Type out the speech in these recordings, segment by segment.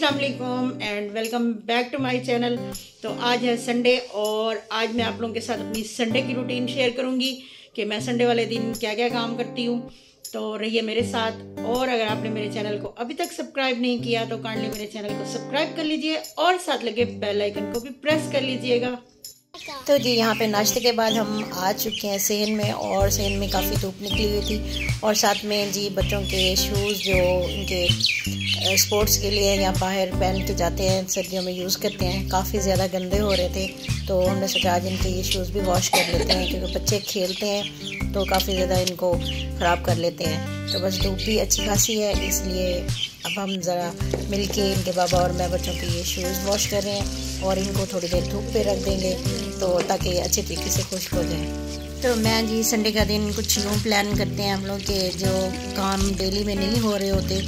अस्सलाम and welcome back to my channel तो आज है संडे और आज मैं आप लोगों के साथ अपनी संडे की रूटीन शेयर करूँगी कि मैं संडे वाले दिन क्या क्या काम करती हूँ। तो रहिए मेरे साथ और अगर आपने मेरे चैनल को अभी तक सब्सक्राइब नहीं किया तो कांडली मेरे चैनल को सब्सक्राइब कर लीजिए और साथ लगे बेल आइकन को भी प्रेस कर लीजिएगा। तो जी, यहाँ पे नाश्ते के बाद हम आ चुके हैं सेहन में और सेहन में काफ़ी धूप निकली हुई थी और साथ में जी, बच्चों के शूज़ जो उनके स्पोर्ट्स के लिए या बाहर पहन के जाते हैं, सर्दियों में यूज़ करते हैं। काफ़ी ज़्यादा गंदे हो रहे थे तो हमने सोचा आज इनके ये शूज़ भी वॉश कर लेते हैं क्योंकि बच्चे खेलते हैं तो काफ़ी ज़्यादा इनको ख़राब कर लेते हैं। तो बस धूप भी अच्छी खासी है, इसलिए अब हम ज़रा मिल के इनके बाबा और मैं बच्चों के ये शूज़ वॉश कर रहे हैं और इनको थोड़ी देर धूप पे रख देंगे तो ताकि अच्छे तरीके से खुश हो जाए। तो मैं जी संडे का दिन कुछ यूँ प्लान करते हैं हम लोग के जो काम डेली में नहीं हो रहे होते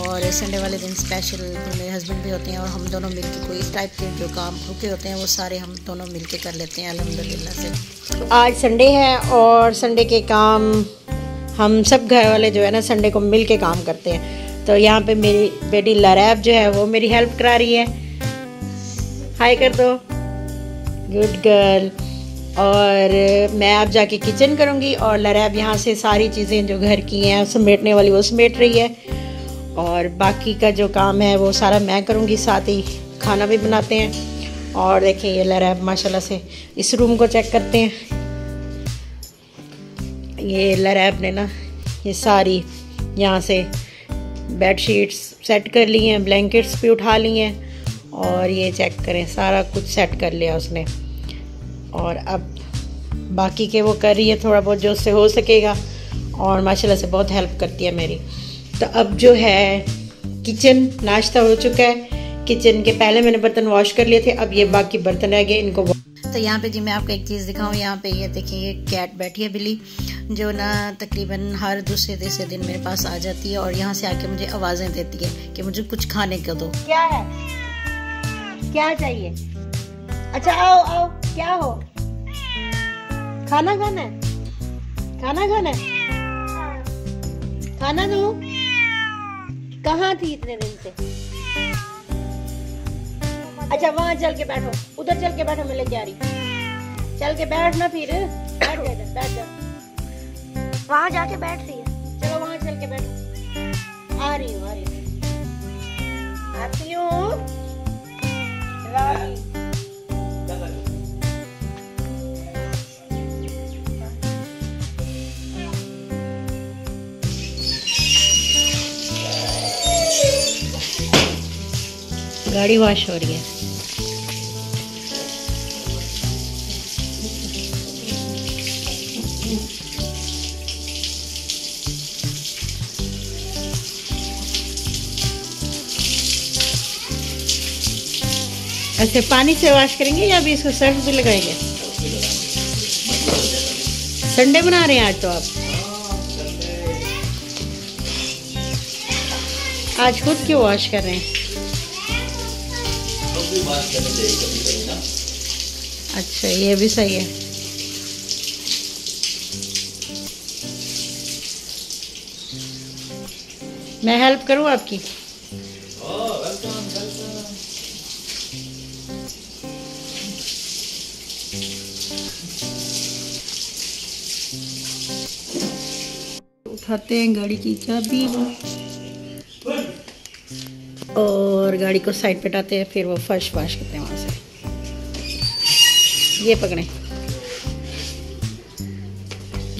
और संडे वाले दिन स्पेशल मेरे हस्बैंड भी होते हैं और हम दोनों मिल के कोई इस टाइप के जो काम रुके होते हैं वो सारे हम दोनों मिल के कर लेते हैं अलहमदिल्ला से। आज संडे है और संडे के काम हम सब घर वाले जो है ना संडे को मिल के काम करते हैं। तो यहाँ पे मेरी बेटी लरैब जो है वो मेरी हेल्प करा रही है। हाय कर दो। गुड गर्ल और मैं अब जाके किचन करूँगी और लरैब यहाँ से सारी चीज़ें जो घर की हैं, समेटने वाली वो समेट रही है। और बाकी का जो काम है वो सारा मैं करूँगी, साथ ही खाना भी बनाते हैं। और देखें ये लरैब, माशाल्लाह से इस रूम को चेक करते हैं। ये लरैब ने ना ये सारी यहाँ से बेड शीट्स सेट कर ली हैं, ब्लैंकेट्स भी उठा ली हैं और ये चेक करें, सारा कुछ सेट कर लिया उसने। और अब बाकी के वो कर रही है थोड़ा बहुत, जो उससे हो सकेगा और माशाल्लाह से बहुत हेल्प करती है मेरी। तो अब जो है, किचन नाश्ता हो चुका है। किचन के पहले मैंने बर्तन वॉश कर लिए थे, अब ये बाकी बर्तन रह गए, इनको तो यहाँ पे जी मैं आपको एक चीज़ दिखाऊँ, यहाँ पे ये देखिए कैट बैठी है बिल्ली। जो ना तकरीबन हर दूसरे तीसरे दिन मेरे पास आ जाती है और यहाँ से आके मुझे आवाज़ें देती है कि मुझे कुछ खाने को दो। क्या है? क्या चाहिए? अच्छा आओ आओ, क्या हो? खाना खाना है? खाना खाना है? खाना दो? कहाँ थी इतने दिन से? अच्छा वहाँ चल के बैठो। उधर चल के बैठो, मैं लेके आ रही चल के बैठ ना फिर। बैठ जा बैठ जा वहाँ जाके बैठ रही है। चलो वहाँ चल के बैठो। आ रही हूँ आ रही हूँ। आती हूँ। गाड़ी वॉश हो रही है। अच्छा पानी से वॉश करेंगे या अभी इसको सर्फ भी लगाएँगे? संडे बना रहे हैं आज तो आप। आज खुद क्यों वॉश कर रहे हैं? अच्छा ये भी सही है। मैं हेल्प करूँ आपकी? उठाते हैं गाड़ी की चाबी और गाड़ी को साइड पे हटाते हैं फिर वो फर्श वाश करते हैं वहाँ से। ये पकड़े।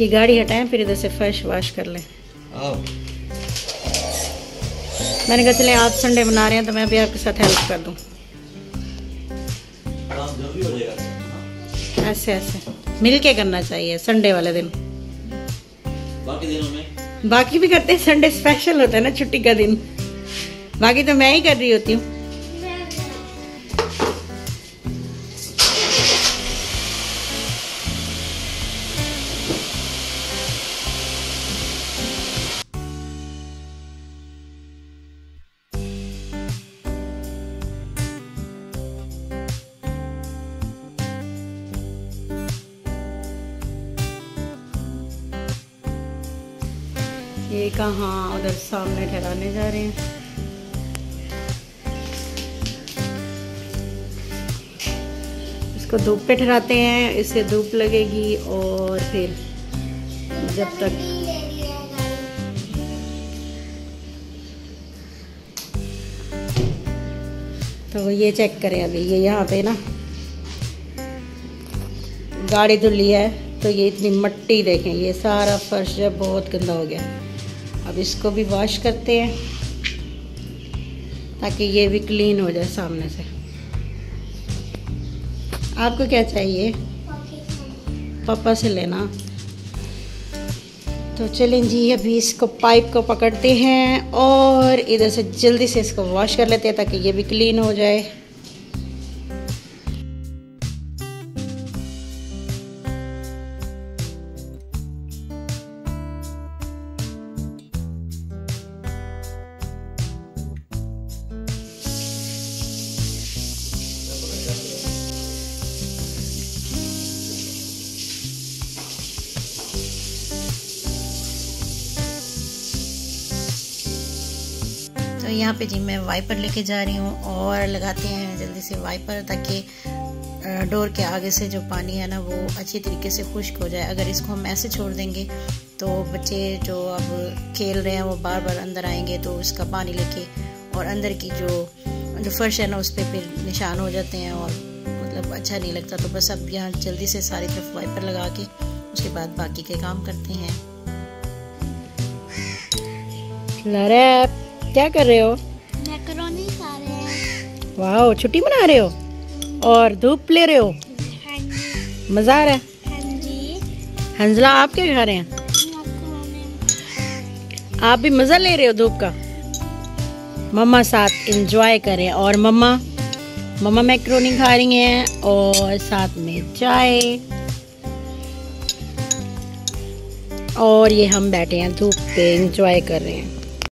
ये गाड़ी हटाएँ फिर इधर से फर्श वाश कर लें। मैंने कहा चले आप संडे बना रहे हैं तो मैं भी आपके साथ हेल्प कर दूँ। ऐसे ऐसे। मिल के करना चाहिए संडे वाले दिन। बाकी दिनों में? बाकी भी करते हैं संडे स्पेशल होता है ना छुट्टी का दिन। बाकी तो मैं ही कर रही होती हूँ। ये कहाँ, उधर सामने ठहराने जा रहे हैं। इसको धूप पे ठहराते हैं, इससे धूप लगेगी और फिर जब तक तो ये चेक करें अभी, ये यहाँ पे ना गाड़ी धुली है तो ये इतनी मट्टी देखें, ये सारा फर्श जब बहुत गंदा हो गया। अब इसको भी वॉश करते हैं, ताकि ये भी क्लीन हो जाए सामने से। आपको क्या चाहिए? पापा से लेना। तो चलें जी, अभी इसको पाइप को पकड़ते हैं और इधर से जल्दी से इसको वॉश कर लेते हैं, ताकि ये भी क्लीन हो जाए। तो यहाँ पे जी मैं वाइपर लेके जा रही हूँ और लगाते हैं जल्दी से वाइपर ताकि डोर के आगे से जो पानी है ना वो अच्छी तरीके से खुश्क हो जाए। अगर इसको हम ऐसे छोड़ देंगे तो बच्चे जो अब खेल रहे हैं वो बार बार अंदर आएँगे तो उसका पानी लेके और अंदर की जो जो फर्श है ना उस पर फिर निशान हो जाते हैं और मतलब अच्छा नहीं लगता। तो बस अब यहाँ जल्दी से सारी तरफ़ वाइपर लगा के उसके बाद बाकी के काम करते हैं। क्या कर रहे हो? मैकरोनी खा रहे हैं। वाह छुट्टी मना रहे हो? और धूप ले रहे हो? हाँ मज़ा आ रहा है? हाँ हंजला आप क्या खा रहे हैं? आप भी मज़ा ले रहे हो धूप का? मम्मा साथ इंजॉय करें। और मम्मा? मम्मा मैक्रोनी खा रही हैं और साथ में चाय। और ये हम बैठे हैं धूप पे इंजॉय कर रहे हैं।